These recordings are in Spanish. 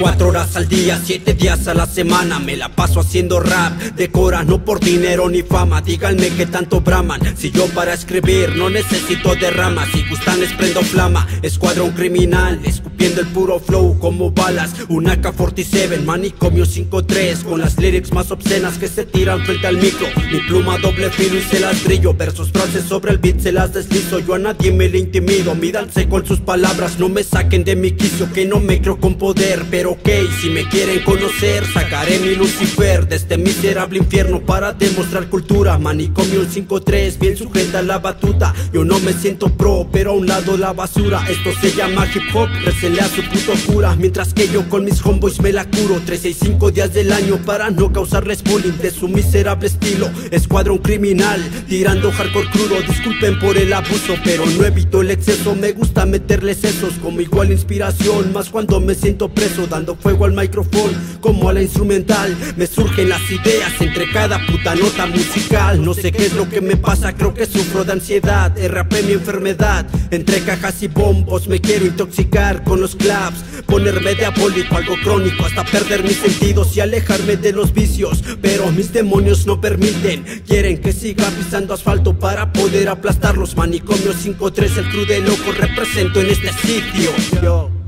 24 horas al día, 7 días a la semana. Me la paso haciendo rap, de cora, no por dinero ni fama. Díganme que tanto braman, si yo para escribir no necesito de ramas. Si gustan les prendo flama, escuadrón criminal Escupiendo el puro flow como balas. Un AK-47, manicomio 5-3 Con las lyrics más obscenas que se tiran frente al micro. Mi pluma doble filo y se las brillo. Versos frases sobre el beat se las deslizo. Yo a nadie me le intimido, mídanse con sus palabras No me saquen de mi quicio. Que no me creo con poder Pero ok, si me quieren conocer Sacaré mi Lucifer de este miserable infierno Para demostrar cultura. Manicomio 5-3, bien sujeta la batuta. Yo no me siento pro, pero a un lado la basura. Esto se llama hip hop, recele a su puto cura. Mientras que yo con mis homeboys me la curo. 365 días del año para no causarles bullying De su miserable estilo, escuadrón criminal Tirando hardcore crudo, disculpen por el abuso Pero no evito el exceso, me gusta meterles esos Como igual inspiración, más cuando me siento preso Dando fuego al micrófono, como a la instrumental. Me surgen las ideas entre cada puta nota musical. No sé qué es lo que me pasa, creo que sufro de ansiedad. RP mi enfermedad, entre cajas y bombos. Me quiero intoxicar con los claps Ponerme diabólico, algo crónico Hasta perder mis sentidos y alejarme de los vicios. Pero mis demonios no permiten Quieren que siga pisando asfalto para poder aplastarlos Manicomio 5-3, el crew de loco represento en este sitio.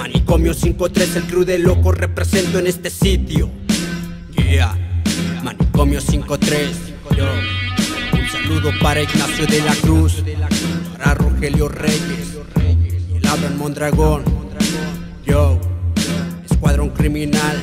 Manicomio 5-3, el crew de loco represento en este sitio. Yeah. Manicomio 5-3 Yo. Un saludo para Ignacio de la Cruz Para Rogelio Reyes el Abraham Mondragón. Yo Escuadrón criminal